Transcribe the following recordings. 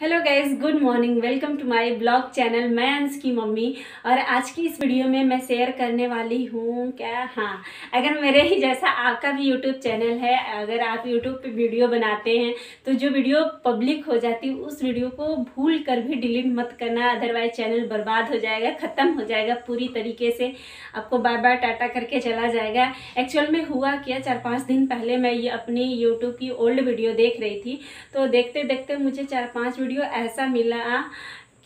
Hello guys good morning welcome to my blog channel मैं अंश की mummy. और आज की इस वीडियो में मैं शेयर करने वाली हूँ क्या? हाँ अगर मेरे ही जैसा आपका भी यूट्यूब चैनल है, अगर आप यूट्यूब पे वीडियो बनाते हैं तो जो वीडियो पब्लिक हो जाती है उस वीडियो को भूल कर भी डिलीट मत करना अदरवाइज़ चैनल बर्बाद हो जाएगा, ख़त्म हो जाएगा पूरी तरीके से। आपको बाय बाय टाटा करके चला जाएगा। एक्चुअल में हुआ क्या चार पाँच दिन पहले मैं ये अपनी यूट्यूब की ओल्ड वीडियो देख रही थी। तो देखते देखते मुझे चार पाँच वीडियो ऐसा मिला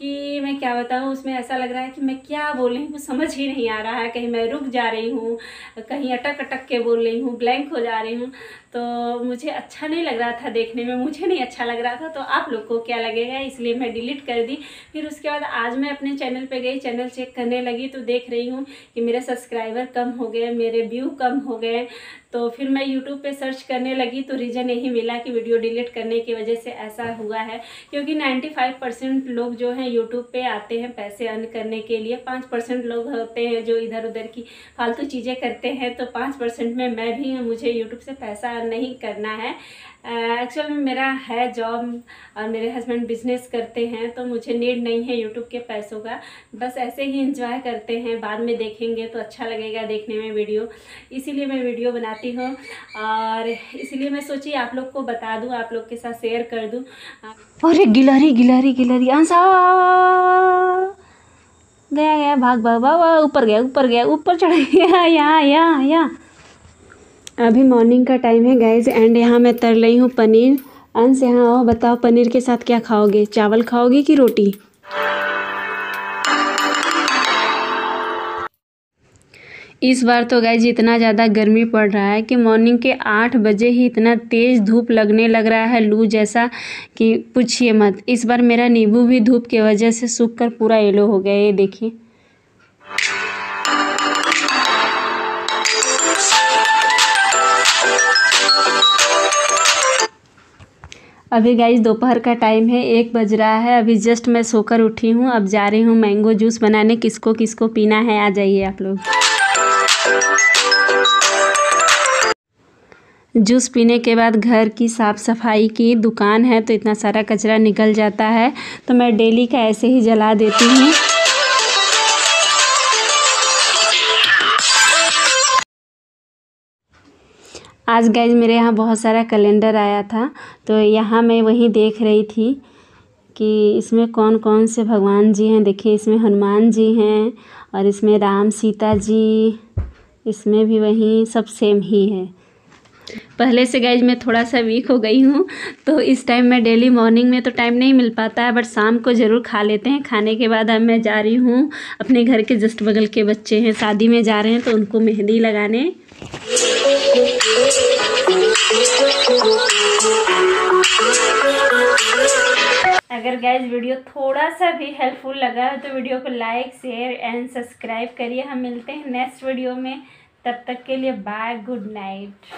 कि मैं क्या बताऊँ, उसमें ऐसा लग रहा है कि मैं क्या बोल रही हूँ समझ ही नहीं आ रहा है। कहीं मैं रुक जा रही हूँ, कहीं अटक अटक के बोल रही हूँ ब्लैंक हो जा रही हूँ। तो मुझे अच्छा नहीं लग रहा था देखने में, मुझे नहीं अच्छा लग रहा था। तो आप लोग को क्या लगेगा? इसलिए मैं डिलीट कर दी। फिर उसके बाद आज मैं अपने चैनल पर गई चैनल चेक करने लगी तो देख रही हूँ कि मेरे सब्सक्राइबर कम हो गए, मेरे व्यू कम हो गए। तो फिर मैं यूट्यूब पे सर्च करने लगी तो रीज़न यही मिला कि वीडियो डिलीट करने की वजह से ऐसा हुआ है। क्योंकि 95 परसेंट लोग जो हैं यूट्यूब पे आते हैं पैसे अर्न करने के लिए। पाँच परसेंट लोग होते हैं जो इधर उधर की फालतू चीज़ें करते हैं तो पाँच परसेंट में मैं भी मुझे यूट्यूब से पैसा अर्न नहीं करना है। एक्चुअल में मेरा है जॉब और मेरे हस्बैंड बिज़नेस करते हैं तो मुझे नीड नहीं है यूट्यूब के पैसों का। बस ऐसे ही इंजॉय करते हैं, बाद में देखेंगे तो अच्छा लगेगा देखने में वीडियो इसीलिए मैं वीडियो बनाती हूँ और इसीलिए मैं सोची आप लोग को बता दूँ, आप लोग के साथ शेयर कर दूँ। अरे, गिलहरी गिलहरी गिलहरी आंसा गया गया, भाग भाग भाग ऊपर गया ऊपर गया, ऊपर चढ़ गया यहाँ यहाँ यहाँ अभी मॉर्निंग का टाइम है गैस एंड यहाँ मैं तर रही हूँ पनीर। अंश, यहाँ आओ, बताओ पनीर के साथ क्या खाओगे? चावल खाओगे कि रोटी? इस बार तो गाइज़ इतना ज़्यादा गर्मी पड़ रहा है कि मॉर्निंग के आठ बजे ही इतना तेज़ धूप लगने लग रहा है, लू जैसा कि पूछिए मत। इस बार मेरा नींबू भी धूप की वजह से सूख कर पूरा येलो हो गया, ये देखिए। अभी गाइज़ दोपहर का टाइम है, एक बज रहा है, अभी जस्ट मैं सोकर उठी हूँ, अब जा रही हूँ मैंगो जूस बनाने, किसको किसको पीना है, आ जाइए आप लोग। जूस पीने के बाद घर की साफ़ सफ़ाई की दुकान है तो इतना सारा कचरा निकल जाता है तो मैं डेली का ऐसे ही जला देती हूँ। आज गाइज़ मेरे यहाँ बहुत सारा कैलेंडर आया था तो यहाँ मैं वही देख रही थी कि इसमें कौन कौन से भगवान जी हैं। देखिए, इसमें हनुमान जी हैं और इसमें राम सीता जी इसमें भी वही सब सेम ही है। पहले से गाइज़ मैं थोड़ा सा वीक हो गई हूँ तो इस टाइम मैं डेली मॉर्निंग में तो टाइम नहीं मिल पाता है बट शाम को ज़रूर खा लेते हैं। खाने के बाद अब मैं जा रही हूँ, अपने घर के जस्ट बगल के बच्चे हैं, शादी में जा रहे हैं तो उनको मेहंदी लगाने। अगर गैज वीडियो थोड़ा सा भी हेल्पफुल लगा है तो वीडियो को लाइक शेयर एंड सब्सक्राइब करिए। हम मिलते हैं नेक्स्ट वीडियो में। तब तक के लिए बाय गुड नाइट